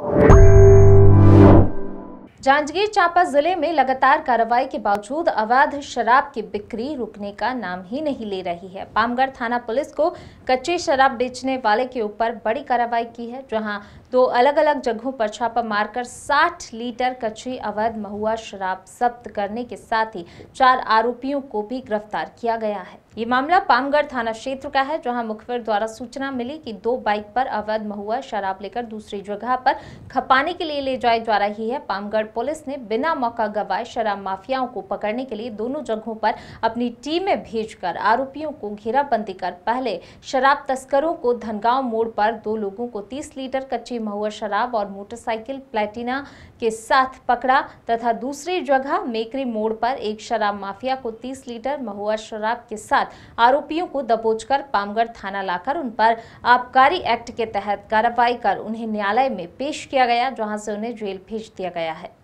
Thank you. Janjgir Champa ज़िले में लगातार कार्रवाई के बावजूद अवैध शराब की बिक्री रुकने का नाम ही नहीं ले रही है। पामगढ़ थाना पुलिस को कच्ची शराब बेचने वाले के ऊपर बड़ी कार्रवाई की है, जहाँ दो अलग अलग जगहों पर छापा मारकर 60 लीटर कच्ची अवैध महुआ शराब जब्त करने के साथ ही चार आरोपियों को भी गिरफ़्तार किया गया है। ये मामला पामगढ़ थाना क्षेत्र का है, जहाँ मुखबिर द्वारा सूचना मिली कि दो बाइक पर अवैध महुआ शराब लेकर दूसरी जगह पर खपाने के लिए ले जाई जा रही है। पामगढ़ पुलिस ने बिना मौका गवाए शराब माफियाओं को पकड़ने के लिए दोनों जगहों पर अपनी टीमें भेजकर आरोपियों को घेराबंदी कर पहले शराब तस्करों को धनगांव मोड़ पर दो लोगों को 30 लीटर कच्ची महुआ शराब और मोटरसाइकिल प्लेटिना के साथ पकड़ा तथा दूसरी जगह मेकरी मोड़ पर एक शराब माफिया को 30 लीटर महुआ शराब के साथ आरोपियों को दबोचकर पामगढ़ थाना लाकर उन पर आबकारी एक्ट के तहत कार्रवाई कर उन्हें न्यायालय में पेश किया गया, जहाँ से उन्हें जेल भेज दिया गया है।